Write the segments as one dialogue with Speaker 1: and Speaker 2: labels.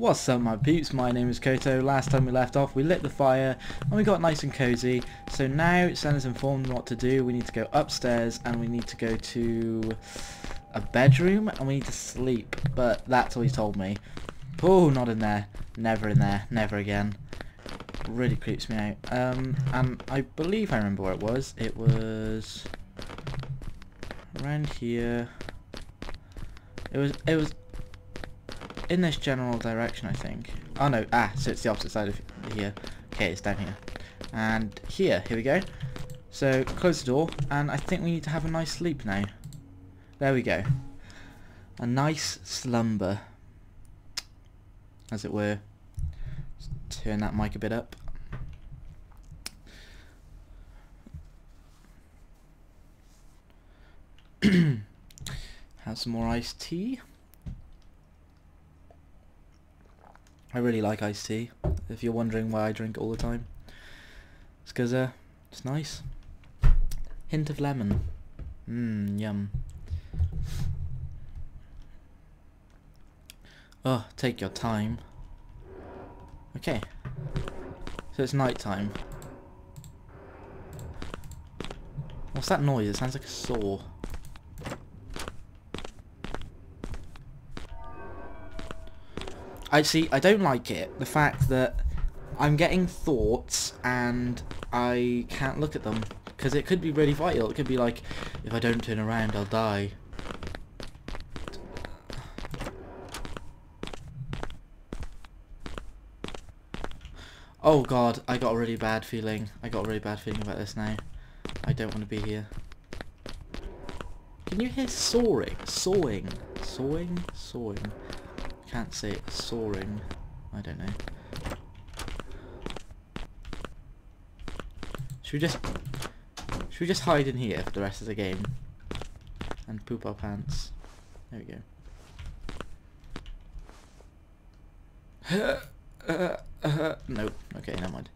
Speaker 1: What's up my peeps, my name is Koto. Last time we left off we lit the fire and we got nice and cozy. So now Senna's informed what to do. We need to go upstairs and we need to go to a bedroom and we need to sleep. But that's all he told me. Oh, not in there. Never in there. Never again. Really creeps me out. Um, and I believe I remember where it was. It was around here. It was, it was in this general direction, I think. Oh no, ah, so it's the opposite side of here. Okay, it's down here. And here, here we go. So, close the door, and I think we need to have a nice sleep now. There we go. A nice slumber, as it were. Let's turn that mic a bit up. have some more iced tea. I really like iced tea, if you're wondering why I drink all the time. It's because uh, it's nice. Hint of lemon. Mmm, yum. Oh, take your time. Okay. So it's night time. What's that noise? It sounds like a saw. I see. I don't like it. The fact that I'm getting thoughts and I can't look at them because it could be really vital. It could be like, if I don't turn around, I'll die. Oh god, I got a really bad feeling. I got a really bad feeling about this now. I don't want to be here. Can you hear soaring? Sawing? Sawing? Sawing? Can't say. Soaring. I don't know. Should we just... Should we just hide in here for the rest of the game? And poop our pants. There we go. uh, nope. Okay, never mind.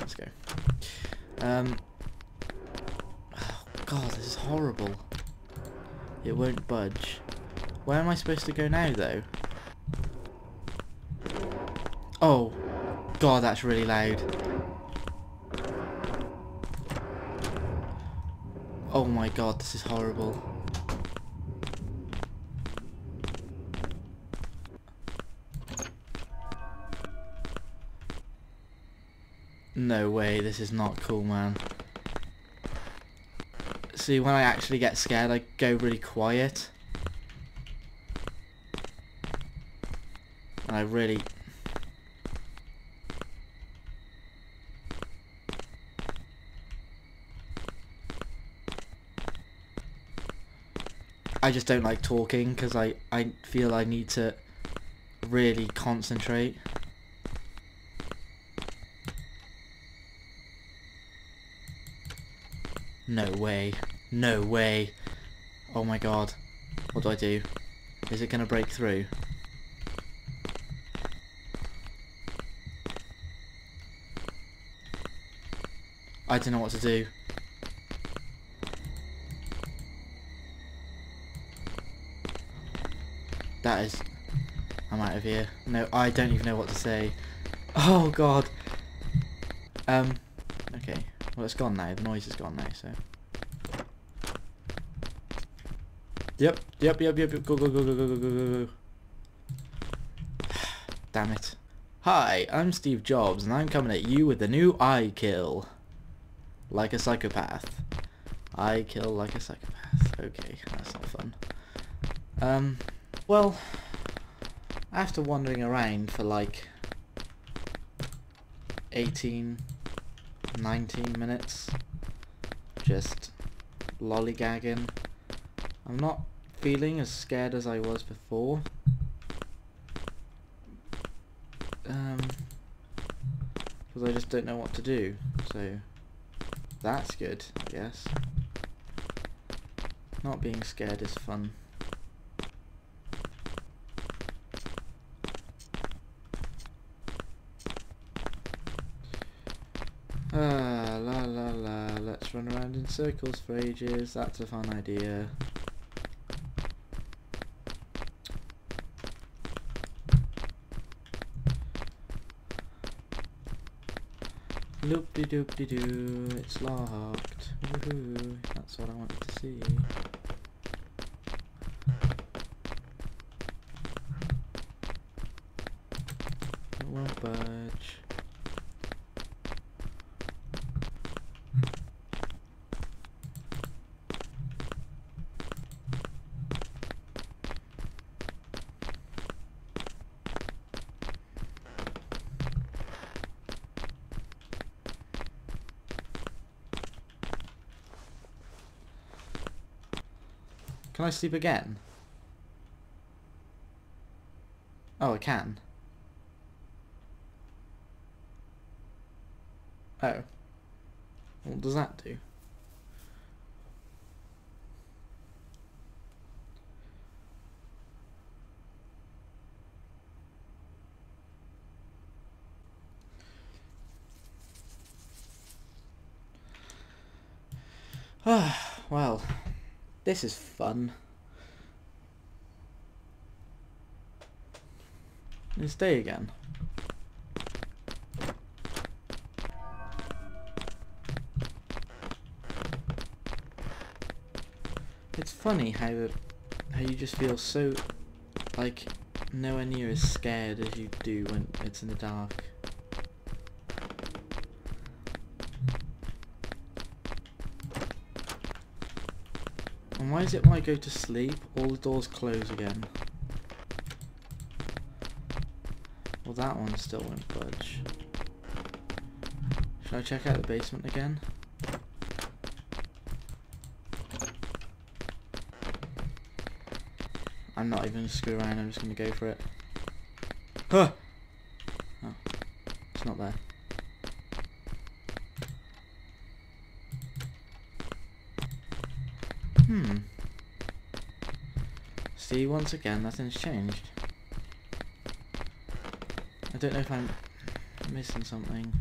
Speaker 1: Let's go. Um... Oh, God, this is horrible. It won't budge. Where am I supposed to go now, though? Oh, God, that's really loud. Oh my god, this is horrible. No way, this is not cool, man. See, when I actually get scared, I go really quiet. And I really I just don't like talking because I, I feel I need to really concentrate. No way. No way. Oh my god. What do I do? Is it going to break through? I don't know what to do. that is... I'm out of here. No, I don't even know what to say. Oh, God. Um, okay. Well, it's gone now. The noise is gone now, so... Yep, yep, yep, yep, yep. Go, go, go, go, go, go, go, go. go. Damn it. Hi, I'm Steve Jobs, and I'm coming at you with the new iKill. Like a psychopath. I kill like a psychopath. Okay, that's not fun. Um, well, after wandering around for like 18, 19 minutes, just lollygagging, I'm not feeling as scared as I was before. Um, because I just don't know what to do, so that's good, I guess. Not being scared is fun. circles for ages, that's a fun idea. Loop de doop de doo, it's locked. Woohoo, that's what I wanted to see. I sleep again? Oh, I can. Oh. What does that do? Ah, well, this is fun. Let's stay again. It's funny how how you just feel so like nowhere near as scared as you do when it's in the dark. Why is it when I go to sleep, all the doors close again? Well, that one still won't budge. Should I check out the basement again? I'm not even going to screw around, I'm just going to go for it. Huh! Oh, it's not there. Hmm. See, once again, nothing's changed. I don't know if I'm missing something.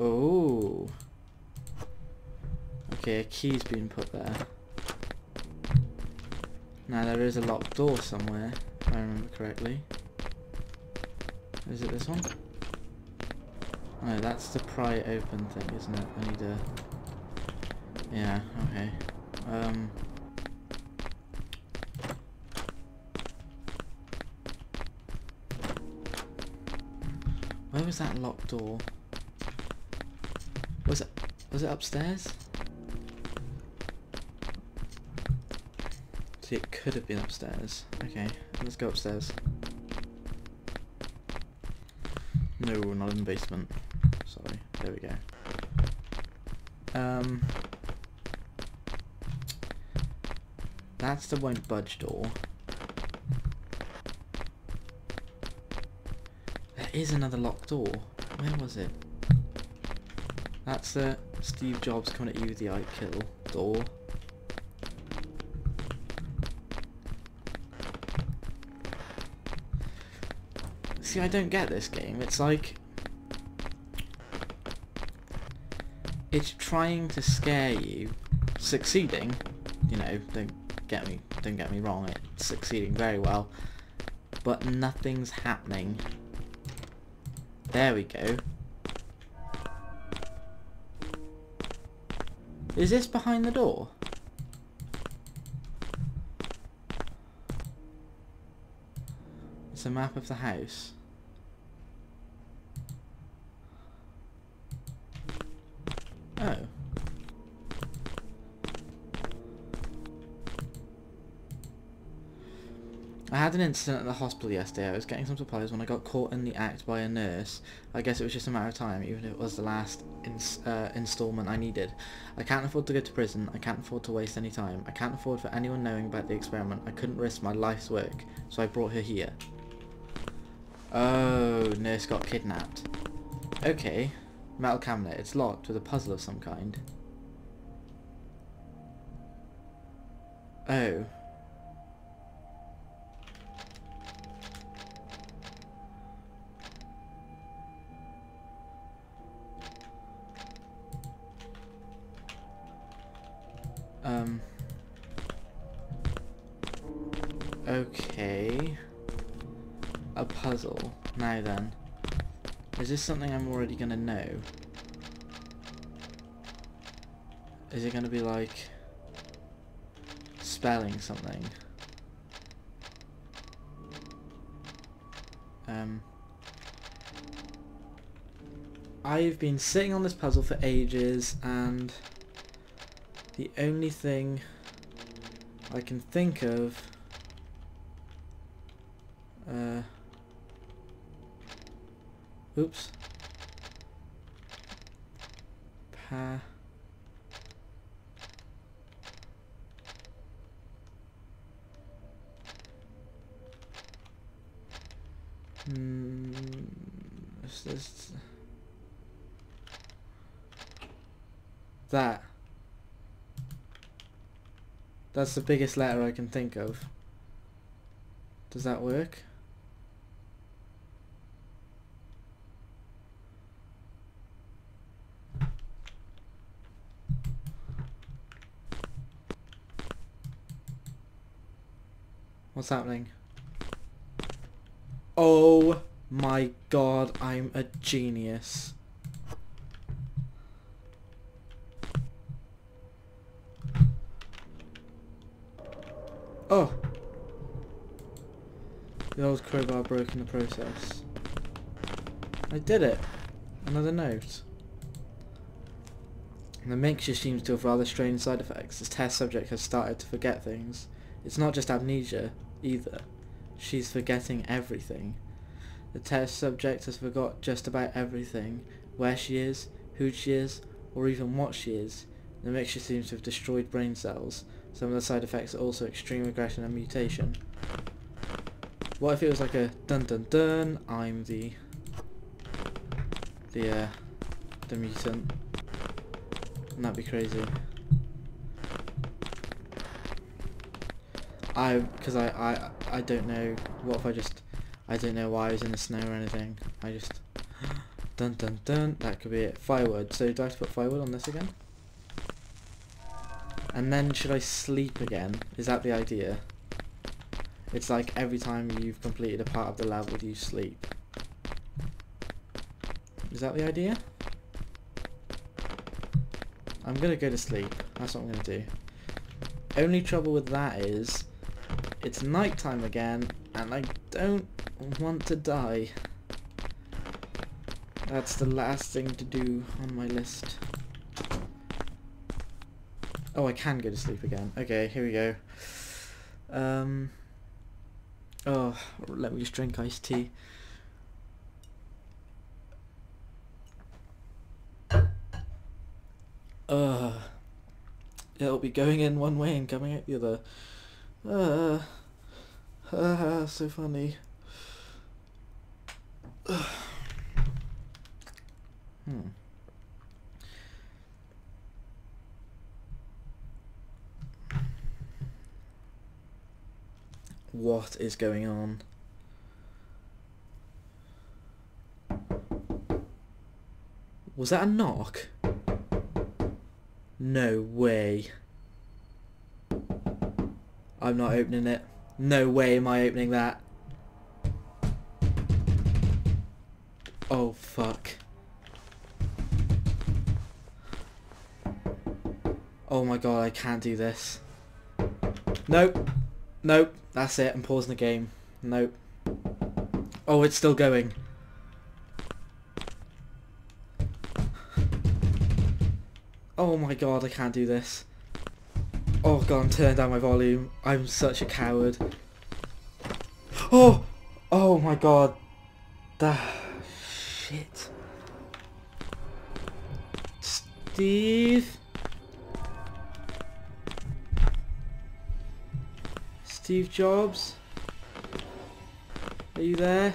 Speaker 1: Oh. Okay, a key's been put there. Now there is a locked door somewhere, if I remember correctly. Is it this one? Oh, that's the pry open thing, isn't it? I need a... Yeah, okay. Um... Where was that locked door? Was it was it upstairs? See, it could have been upstairs. Okay, let's go upstairs. No, not in the basement. Sorry. There we go. Um, that's the won't budge door. There is another locked door. Where was it? That's the Steve Jobs coming at you with the eye kill door. See, I don't get this game. It's like... It's trying to scare you. Succeeding. You know, don't get me don't get me wrong, it's succeeding very well. But nothing's happening. There we go. Is this behind the door? It's a map of the house. Had an incident at the hospital yesterday. I was getting some supplies when I got caught in the act by a nurse. I guess it was just a matter of time, even if it was the last ins uh, installment I needed. I can't afford to go to prison. I can't afford to waste any time. I can't afford for anyone knowing about the experiment. I couldn't risk my life's work, so I brought her here. Oh, nurse got kidnapped. Okay. Metal cabinet. It's locked with a puzzle of some kind. Oh. Okay. A puzzle. Now then. Is this something I'm already gonna know? Is it gonna be like spelling something? Um I've been sitting on this puzzle for ages and the only thing I can think of uh oops pa Hmm, is this that that's the biggest letter I can think of. Does that work? What's happening? Oh my god, I'm a genius. Oh! The old crowbar broke in the process. I did it! Another note. The mixture seems to have rather strange side effects. This test subject has started to forget things. It's not just amnesia, either. She's forgetting everything. The test subject has forgot just about everything. Where she is, who she is, or even what she is. The mixture seems to have destroyed brain cells. Some of the side effects are also extreme aggression and mutation. What if it was like a dun dun dun, I'm the the uh, the mutant. And that'd be crazy. I, because I, I, I don't know, what if I just, I don't know why I was in the snow or anything. I just, dun dun dun, that could be it. Firewood, so do I have to put firewood on this again? And then should I sleep again? Is that the idea? It's like every time you've completed a part of the level you sleep. Is that the idea? I'm gonna go to sleep. That's what I'm gonna do. Only trouble with that is, it's night time again, and I don't want to die. That's the last thing to do on my list. Oh, I can go to sleep again. Okay, here we go. Um. Oh, let me just drink iced tea. Uh, it'll be going in one way and coming out the other. Uh, uh so funny. hmm. What is going on? Was that a knock? No way. I'm not opening it. No way am I opening that. Oh fuck. Oh my god, I can't do this. Nope. Nope. That's it. I'm pausing the game. Nope. Oh, it's still going. Oh my god, I can't do this. Oh god, I'm turning down my volume. I'm such a coward. Oh! Oh my god. That... Shit. Steve? Steve Jobs? Are you there?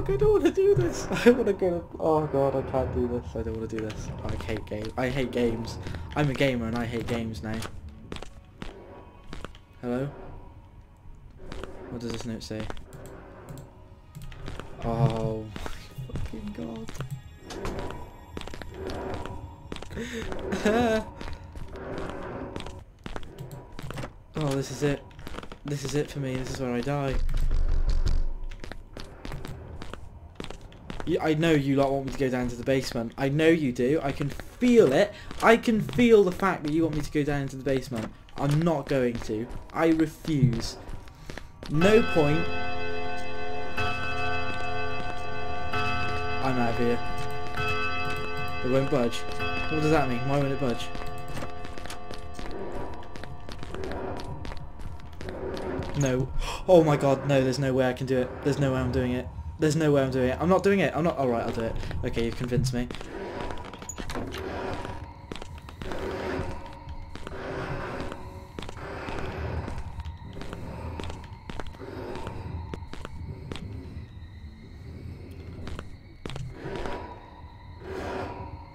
Speaker 1: fuck, I don't want to do this. I want to go Oh god, I can't do this. I don't want to do this. I hate games. I hate games. I'm a gamer and I hate games now. Hello? What does this note say? Oh my fucking god. oh, this is it. This is it for me. This is where I die. I know you lot want me to go down to the basement. I know you do. I can feel it. I can feel the fact that you want me to go down into the basement. I'm not going to. I refuse. No point. I'm out of here. It won't budge. What does that mean? Why won't it budge? No. Oh my god, no, there's no way I can do it. There's no way I'm doing it. There's no way I'm doing it. I'm not doing it. I'm not... Alright, I'll do it. Okay, you've convinced me.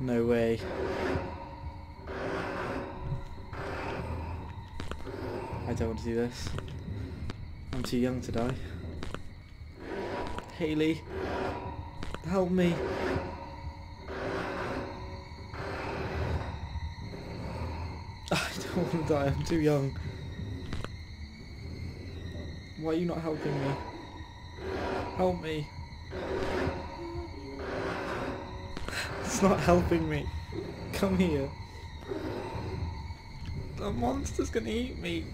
Speaker 1: No way. I don't want to do this. I'm too young to die. Haley, help me. I don't want to die, I'm too young. Why are you not helping me? Help me. It's not helping me. Come here. The monster's gonna eat me.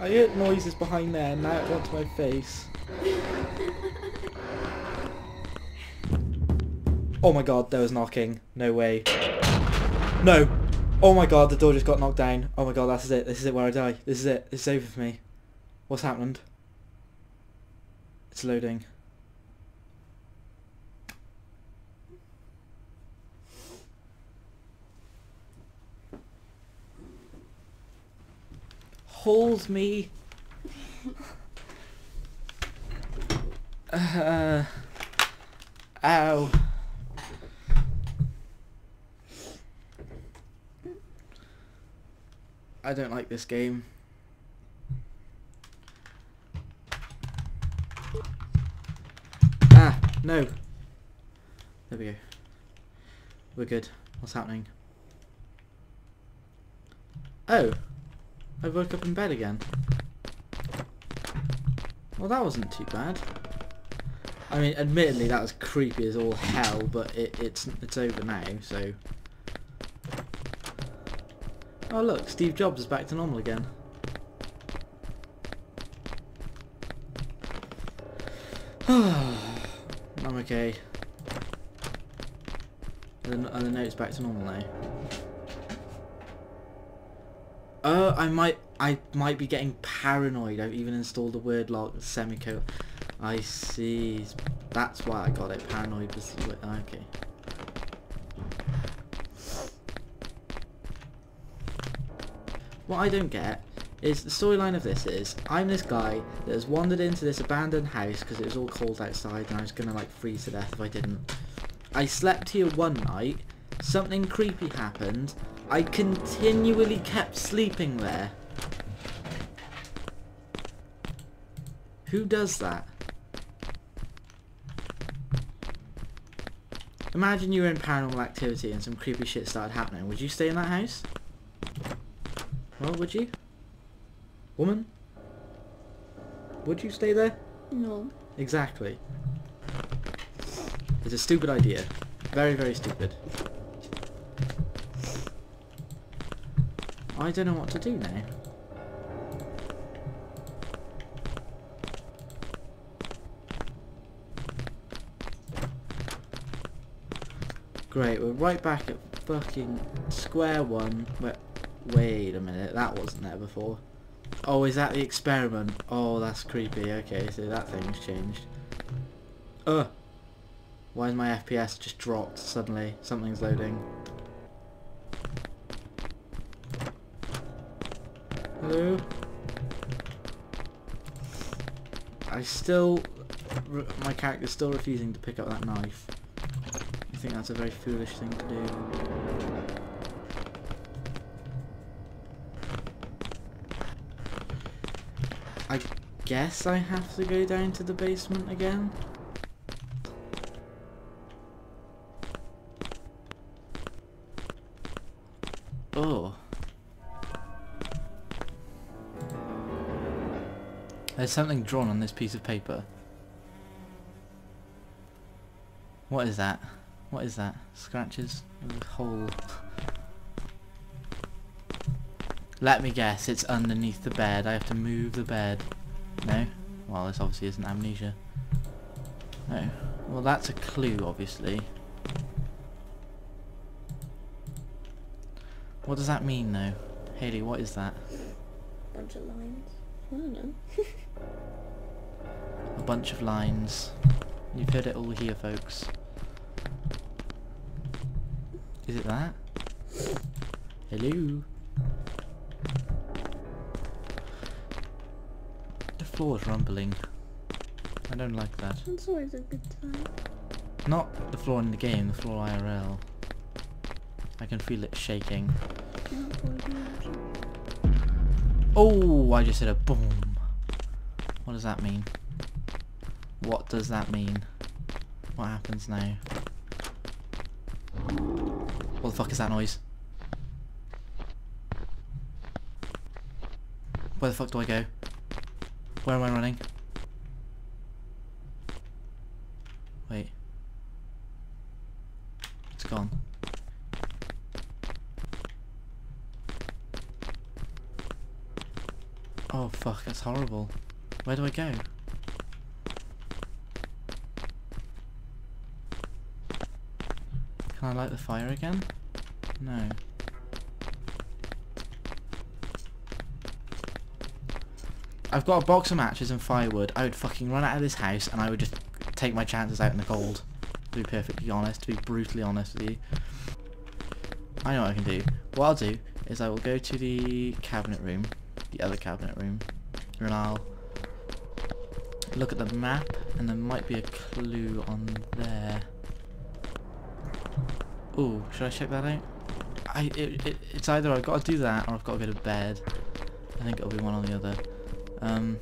Speaker 1: I heard noises behind there and now it went to my face. Oh my god, there was knocking. No way. No! Oh my god, the door just got knocked down. Oh my god, that's it. This is it where I die. This is it. It's over for me. What's happened? It's loading. Hold me. Uh, ow. I don't like this game. Ah, no. There we go. We're good. What's happening? Oh. I woke up in bed again. Well, that wasn't too bad. I mean, admittedly, that was creepy as all hell, but it, it's it's over now, so... Oh look, Steve Jobs is back to normal again. I'm okay. And the, and the note's back to normal now. Oh, I might, I might be getting paranoid. I've even installed the word lock semicolon. I see. That's why I got it. Paranoid was okay. What I don't get is the storyline of this is I'm this guy that has wandered into this abandoned house because it was all cold outside and I was gonna like freeze to death if I didn't. I slept here one night. Something creepy happened. I continually kept sleeping there. Who does that? Imagine you were in paranormal activity and some creepy shit started happening. Would you stay in that house? Well, would you? Woman? Would you stay there?
Speaker 2: No.
Speaker 1: Exactly. It's a stupid idea. Very, very stupid. I don't know what to do now. Great, we're right back at fucking square one. Wait, wait a minute, that wasn't there before. Oh, is that the experiment? Oh, that's creepy. Okay, so that thing's changed. Ugh. Why is my FPS just dropped suddenly? Something's loading. Hello? I still... My character's still refusing to pick up that knife. I think that's a very foolish thing to do. I guess I have to go down to the basement again? Oh. There's something drawn on this piece of paper. What is that? What is that? Scratches? Hole. Let me guess, it's underneath the bed. I have to move the bed. No? Well, this obviously isn't amnesia. No. Well, that's a clue, obviously. What does that mean, though? Haley, what is that?
Speaker 2: Bunch of lines. I don't know.
Speaker 1: A bunch of lines. You've heard it all here, folks. Is it that? Hello? The floor's rumbling. I don't like that.
Speaker 2: That's always a good time.
Speaker 1: Not the floor in the game, the floor IRL. I can feel it shaking. Oh, I just hit a boom. What does that mean? What does that mean? What happens now? What the fuck is that noise? Where the fuck do I go? Where am I running? Wait. It's gone. Oh fuck, that's horrible. Where do I go? Can I light the fire again? No. I've got a box of matches and firewood. I would fucking run out of this house and I would just take my chances out in the cold. To be perfectly honest, to be brutally honest with you. I know what I can do. What I'll do is I will go to the cabinet room, the other cabinet room, and I'll look at the map and there might be a clue on there. Ooh, should I check that out? I it, it, it's either I've got to do that or I've got to go to bed. I think it'll be one or the other. Um,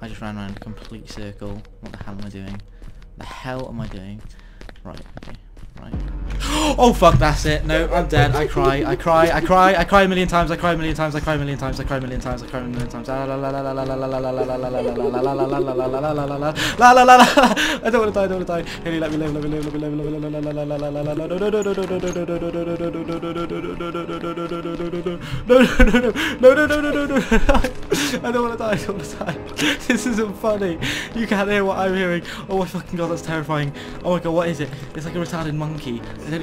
Speaker 1: I just ran around a complete circle. What the hell am I doing? The hell am I doing? Right, okay, right. Oh fuck, that's it. No, I'm dead. I cry, I cry, I cry, I cry a million times, I cry a million times, I cry a million times, I cry a million times, I cry a million times. La la la la la la la la la la la la la la I don't want to die, I don't want to die. Haley, let me live, let me live, let me live, let me live, la la la la la la no no no no no no no no no no no no no no no I don't want to die, I don't want to die. This isn't funny. You can't hear what I'm hearing. Oh my fucking god, that's terrifying. Oh my god, what is it? It's like a retarded monkey. I don't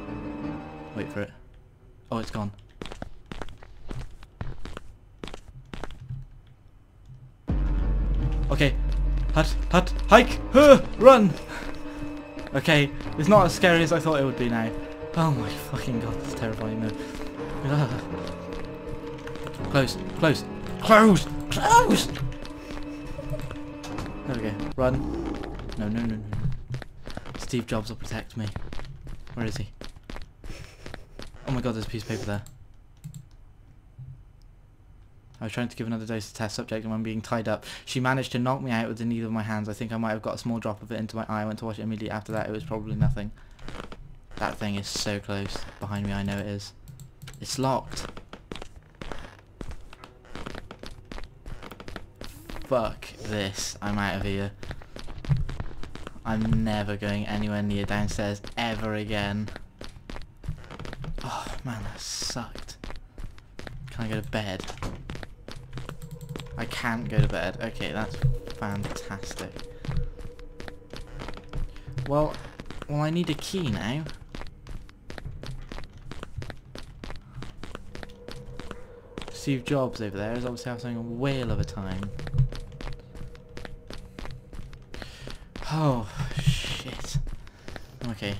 Speaker 1: Wait for it. Oh, it's gone. Okay. Hut, hut, hike, huh, run! Okay, it's not as scary as I thought it would be now. Oh my fucking god, that's terrifying though. Close, close, close, close! Go, run. No, no, no, no. Steve Jobs will protect me. Where is he? Oh my god, there's a piece of paper there. I was trying to give another dose to test subject and when being tied up, she managed to knock me out with the needle of my hands. I think I might have got a small drop of it into my eye. I went to wash it immediately after that. It was probably nothing. That thing is so close. Behind me, I know it is. It's locked. fuck this. I'm out of here. I'm never going anywhere near downstairs ever again. Man, that sucked. Can I go to bed? I can't go to bed. Okay, that's fantastic. Well, well, I need a key now. Steve Jobs over there is obviously having a whale of a time. Oh, shit. I'm okay.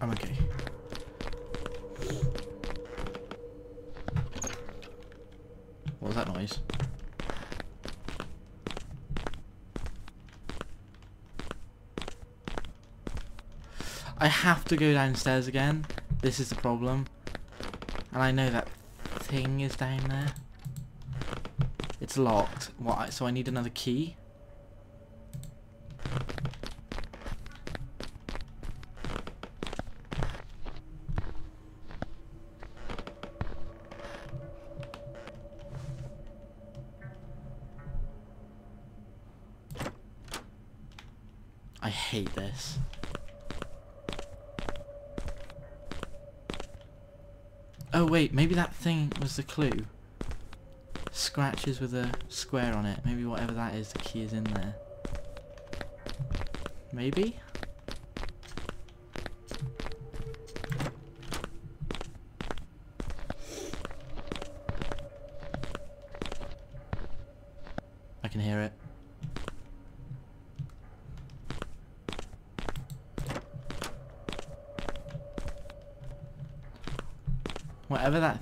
Speaker 1: I'm okay. What was that noise? I have to go downstairs again. This is the problem. And I know that thing is down there. It's locked. What? So I need another key? Wait, maybe that thing was the clue. Scratches with a square on it. Maybe whatever that is, the key is in there. Maybe?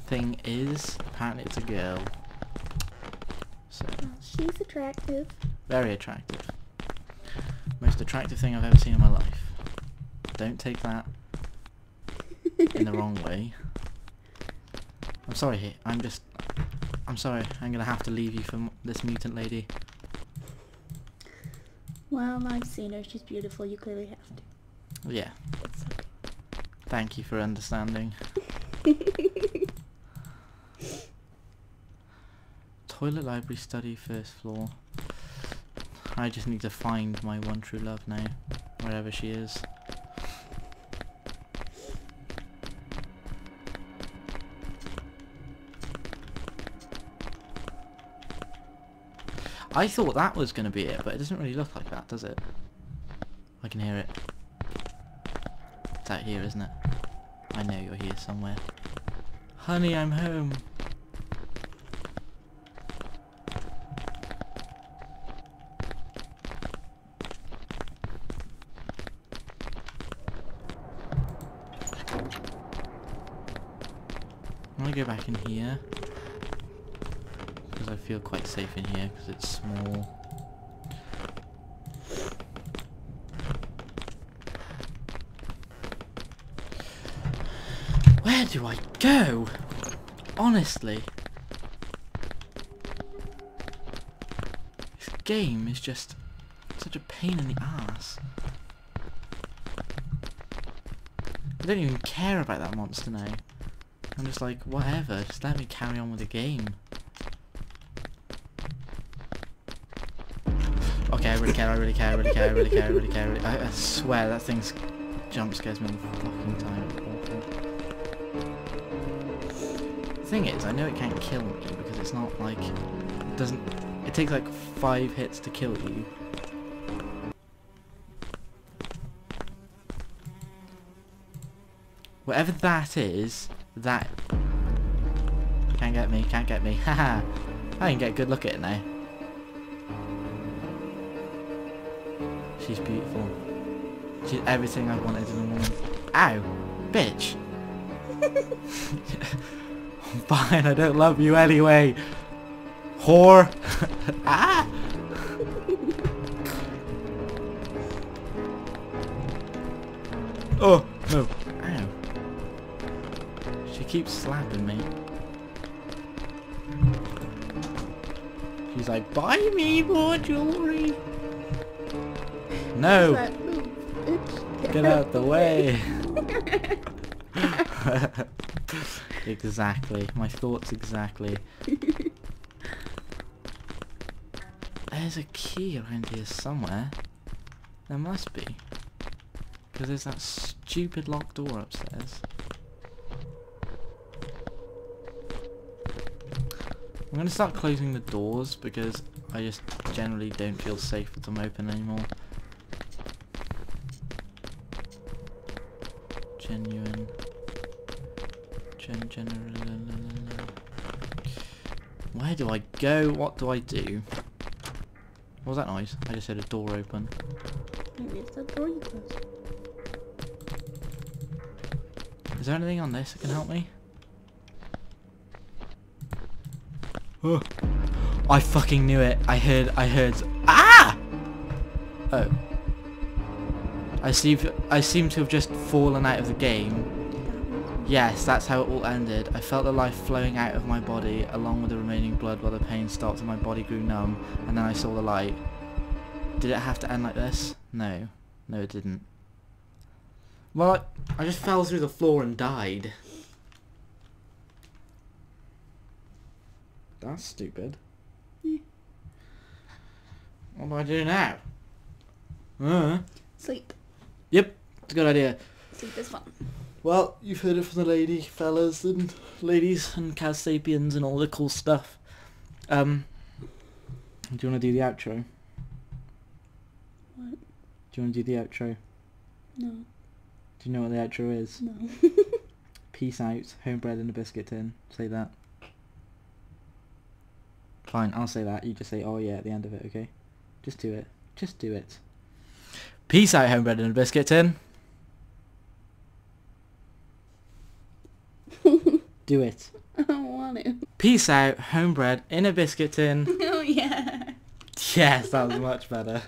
Speaker 1: Thing is, apparently it's a girl. So,
Speaker 2: she's attractive.
Speaker 1: very attractive. Most attractive thing I've ever seen in my life. Don't take that in the wrong way. I'm sorry, I'm just... I'm sorry, I'm gonna have to leave you for this mutant lady.
Speaker 2: Well, I've seen her. She's beautiful. You clearly have to.
Speaker 1: Yeah. Thank you for understanding. Toilet, library, study, first floor. I just need to find my one true love now, wherever she is. I thought that was going to be it, but it doesn't really look like that, does it? I can hear it. It's out here, isn't it? I know you're here somewhere. Honey, I'm home. I'm gonna go back in here. Because I feel quite safe in here because it's small. Where do I go? Honestly. This game is just such a pain in the ass. I don't even care about that monster now. I'm just like, whatever, just let me carry on with the game. Okay, I really care, I really care, I really care, I really care, I really care. I, really, I, I swear that thing's jump scares me all the fucking time. The thing is, I know it can't kill me because it's not like it doesn't. It takes like five hits to kill you. Whatever that is, that can't get me, can't get me. Haha. I can get a good look at it now. She's beautiful. She's everything I wanted in a woman. Ow! Bitch! Fine, I don't love you anyway. Whore! ah! oh, She keeps slapping me. She's like, buy me more jewelry. No!
Speaker 2: That move, bitch.
Speaker 1: Get out the way. exactly. My thoughts exactly. There's a key around here somewhere. There must be. Because there's that stupid locked door upstairs. I'm going to start closing the doors because I just generally don't feel safe with them open anymore. Genuine. Gen general. Where do I go? What do I do? What was that noise? I just heard a door open.
Speaker 2: Maybe it's the door you closed.
Speaker 1: Is there anything on this that can help me? Oh. I fucking knew it. I heard, I heard, ah! Oh. I seem, I seem to have just fallen out of the game. Yes, that's how it all ended. I felt the life flowing out of my body along with the remaining blood while the pain stopped and my body grew numb and then I saw the light. Did it have to end like this? No. No it didn't. Well, I, I just fell through the floor and died. That's stupid.
Speaker 2: Yeah.
Speaker 1: What do I do now? Uh,
Speaker 2: Sleep.
Speaker 1: yep, it's a good idea.
Speaker 2: Sleep is fun.
Speaker 1: Well, you've heard it from the lady fellas and ladies and KAS-sapiens and all the cool stuff. Um, do you want to do the outro?
Speaker 2: What?
Speaker 1: Do you want to do the outro?
Speaker 2: No.
Speaker 1: Do you know what the outro is?
Speaker 2: No.
Speaker 1: Peace out, homebred in a biscuit tin. Say that. Fine, I'll say that. You just say, oh yeah, at the end of it, okay? Just do it. Just do it. Peace out, homebred in a biscuit tin. Do it.
Speaker 2: I don't want to.
Speaker 1: Peace out, homebred in a biscuit tin.
Speaker 2: oh yeah.
Speaker 1: Yes, that was much better.